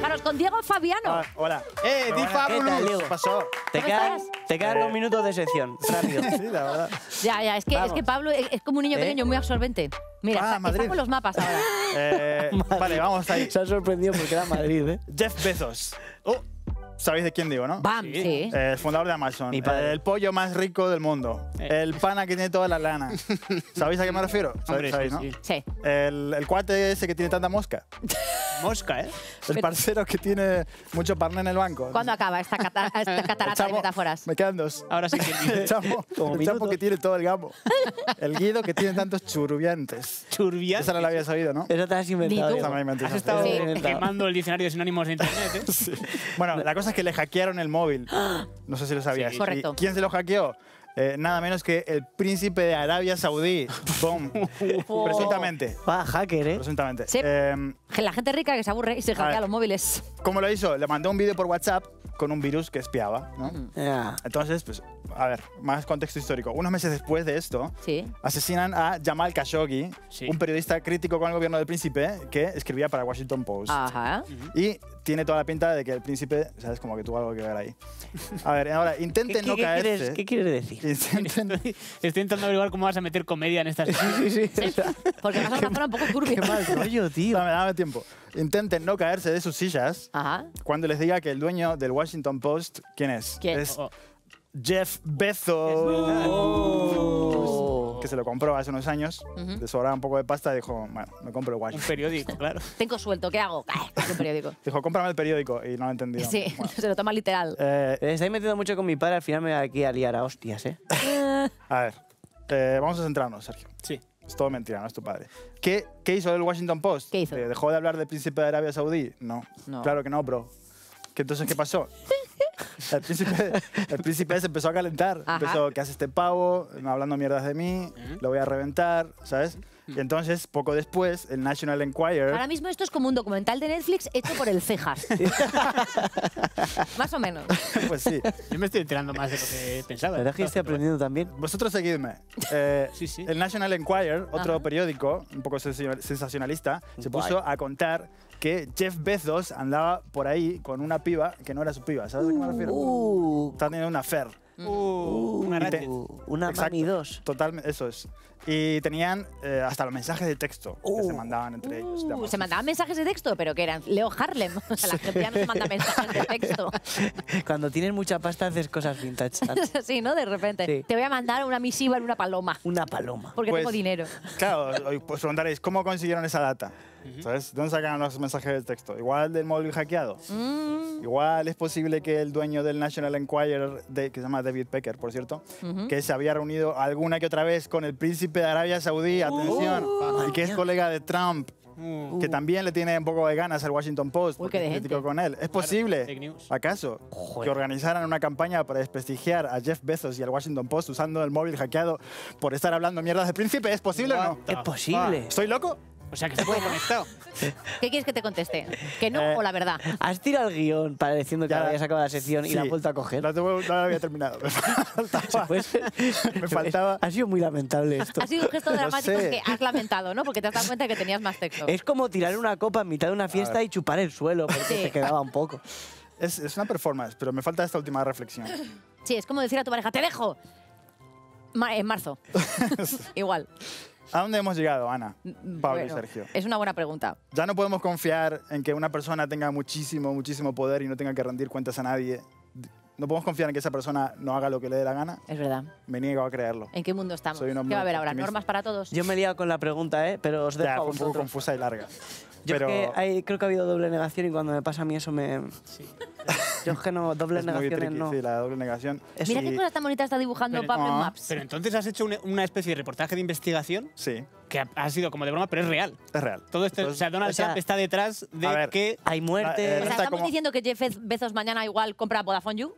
dejaros con Diego Fabiano. Ah, hola. ¡Eh, Di ¿Qué tal, Fabulous! ¿Qué pasó? Te ¿Cómo quedan, te quedan Eh. dos minutos de sección. Rápido. Sí, la verdad. Ya, ya, es que, es que Pablo es, es como un niño ¿Eh? pequeño muy absorbente. Mira, Ah, está, con los mapas ahora. Eh, vale, vamos ahí. Se ha sorprendido porque era Madrid, ¿eh? Jeff Bezos. Oh, ¿Sabéis de quién digo, no? Bam, Sí. sí. Eh, el fundador de Amazon. Mi padre. El pollo más rico del mundo. Eh. El pana que tiene toda la lana. ¿Sabéis a qué me refiero? Hombre, ¿Sabéis, sí, no? sí. Sí. El, el cuate ese que tiene tanta mosca. Mosca, ¿eh? El parcero que tiene mucho parné en el banco. ¿Cuándo acaba esta, cata- esta catarata de chamo- metáforas? Me quedan dos. Ahora sí que El chamo, Como el chamo que tiene todo el gamo. El guido que tiene tantos churubiantes. Churbia. Esa no la había sabido, ¿no? Eso te has inventado. Esa me inventé, Has estado sí. Sí. quemando el diccionario de sinónimos de internet, ¿eh? Bueno, la cosa es que le hackearon el móvil. No sé si lo sabías. Sí. ¿Y Correcto. ¿Quién se lo hackeó? Eh, nada menos que el príncipe de Arabia Saudí. Boom. Presuntamente. Va, hacker, ¿eh? Presuntamente. Sí. Eh, La gente rica que se aburre y se hackea los móviles. ¿Cómo lo hizo? Le mandó un vídeo por WhatsApp con un virus que espiaba, ¿no? Ya. Entonces, pues, a ver, más contexto histórico. Unos meses después de esto, Sí. asesinan a Jamal Khashoggi, Sí. un periodista crítico con el gobierno del príncipe que escribía para Washington Post. Ajá. Y tiene toda la pinta de que el príncipe, ¿sabes? Como que tuvo algo que ver ahí. A ver, ahora, ¿Qué, intenten qué- no qué caerse. quieres, ¿Qué quieres decir? Intenten, Estoy, estoy intentando averiguar cómo vas a meter comedia en estas Sí, sí. Porque vas a una zona un poco turbia. Qué mal rollo, tío. dame, dame tiempo. Intenten no caerse de sus sillas Ajá. cuando les diga que el dueño del Washington Post, ¿quién es? ¿Quién? Es Oh, Jeff Bezos. Oh. Que se lo compró hace unos años. Ujú. Le sobraba un poco de pasta y dijo, bueno, me compro el un Washington. periódico, claro. Tengo suelto, ¿qué hago? Ah, un periódico. Dijo, cómprame el periódico. Y no lo he entendido. Sí, Bueno. se lo toma literal. Eh, estáis metiendo mucho con mi padre, al final me voy aquí a liar a hostias, ¿eh? a ver, eh, vamos a centrarnos, Sergio. Sí. Es todo mentira, no es tu padre. ¿Qué, qué hizo el Washington Post? ¿Qué hizo? Eh, ¿Dejó de hablar del príncipe de Arabia Saudí? No. No. Claro que no, bro. ¿Qué entonces qué pasó? El príncipe, el príncipe se empezó a calentar. Ajá. Empezó, ¿qué hace este pavo? Hablando mierdas de mí, lo voy a reventar, ¿sabes? Y entonces, poco después, el National Enquirer... Ahora mismo esto es como un documental de Netflix hecho por el Cejas. Más o menos. pues sí. Yo me estoy enterando más de lo que pensaba. La verdad es que estoy aprendiendo también. Vosotros seguidme. Eh, Sí, sí. El National Enquirer, otro Ajá. periódico un poco sensacional- sensacionalista, se puso a contar que Jeff Bezos andaba por ahí con una piba que no era su piba. ¿Sabes a qué me refiero? Uh, Está teniendo una affair. Uh, una te- uh, una Exacto. mami dos. Totalmente, eso es. Y tenían eh, hasta los mensajes de texto que Uh. se mandaban entre ellos. Uh, digamos. se mandaban mensajes de texto, pero que eran Leo Harlem. O sea, la gente ya no se manda mensajes de texto. Cuando tienes mucha pasta haces cosas vintage. Así, ¿no? De repente. Sí. Te voy a mandar una misiva en una paloma. Una paloma. Porque Pues- tengo dinero. Claro, pues preguntaréis, ¿cómo consiguieron esa data? ¿Sabes? ¿Dónde sacaron los mensajes de texto? Igual del móvil hackeado. Mm, Igual es posible que el dueño del National Enquirer, de, que se llama David Pecker, por cierto, ujú. que se había reunido alguna que otra vez con el príncipe de Arabia Saudí, atención, y que es colega de Trump, Uh, que también le tiene un poco de ganas al Washington Post, Uy, porque de es crítico gente. con él. ¿Es posible, acaso, que organizaran una campaña para desprestigiar a Jeff Bezos y al Washington Post usando el móvil hackeado por estar hablando mierdas del príncipe? ¿Es posible o no? Es posible. ¿Estoy loco? O sea, que está todo conectado. ¿Qué quieres que te conteste? ¿Que no Eh, o la verdad? Has tirado el guion para diciendo que Ya- habías acabado la sección y Sí. la has vuelto a coger. No, tengo- no la había terminado. Me faltaba. Pues, Me faltaba- Ha sido muy lamentable esto. Ha sido un gesto dramático sé. que has lamentado, ¿no? Porque te has dado cuenta que tenías más texto. Es como tirar una copa en mitad de una fiesta y chupar el suelo porque Sí. te quedaba un poco. Es, es una performance, pero me falta esta última reflexión. Sí, es como decir a tu pareja, te dejo. Ma- en marzo. Igual. ¿A dónde hemos llegado, Ana? Pablo y Bueno, Sergio. Es una buena pregunta. Ya no podemos confiar en que una persona tenga muchísimo, muchísimo poder y no tenga que rendir cuentas a nadie. No podemos confiar en que esa persona no haga lo que le dé la gana. Es verdad. Me niego a creerlo. ¿En qué mundo estamos? Soy un ¿Qué va a haber ahora? ¿Normas para todos? Yo me he liado con la pregunta, ¿eh? Pero os dejo Ya, a fue un poco confusa y larga. Yo pero es que hay- creo que ha habido doble negación y cuando me pasa a mí eso me... Yo es que no, negaciones tricky, no. sí, la doble negación. Es- Mira Y- qué cosa tan bonita está dibujando Pero- Pablo. Maps. Pero entonces has hecho una, especie de reportaje de investigación Sí, que ha, ha sido como de broma, pero es real. es real. Todo esto, Entonces, o sea, Donald o sea, Trump está detrás de ver, que Hay Eh, o sea, estamos como- diciendo que Jeff Bezos mañana igual compra Vodafone You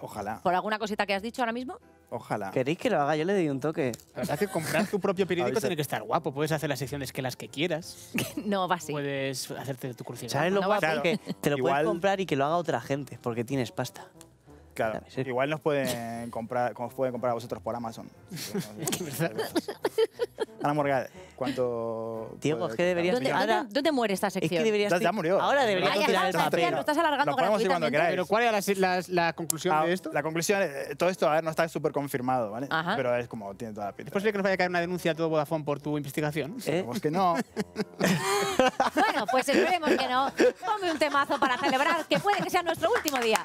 Ojalá, por alguna cosita que has dicho ahora mismo. Ojalá. ¿Queréis que lo haga? Yo le doy un toque. la verdad es que comprar tu propio periódico tiene que estar guapo. Puedes hacer las secciones que las que quieras. no va así. Puedes hacerte tu curiosidad. ¿Sabes lo No guapo? Claro. Que te lo Igual- puedes comprar y que lo haga otra gente, porque tienes pasta. Claro, ¿sabes? igual nos pueden comprar, como os pueden comprar a vosotros por Amazon. Ana Morgade, ¿cuánto...? Diego, es que deberías-? ¿Dónde, Ahora- dónde- dónde muere esta Es que sección? deberías... Ya- ya murió. Ahora deberías Ah, ya tirar está, el papel. lo estás alargando cuando queráis. Pero ¿cuál era la, la- la conclusión Ah, de esto? La conclusión, eh, todo esto, a ver, no está súper confirmado, ¿vale? Ajá. Pero es como tiene toda la pinta. ¿Es posible que nos vaya a caer una denuncia a todo Vodafone por tu investigación? ¿Eh? Esperemos que no. Bueno, pues esperemos que no. Ponme un temazo para celebrar que puede que sea nuestro último día.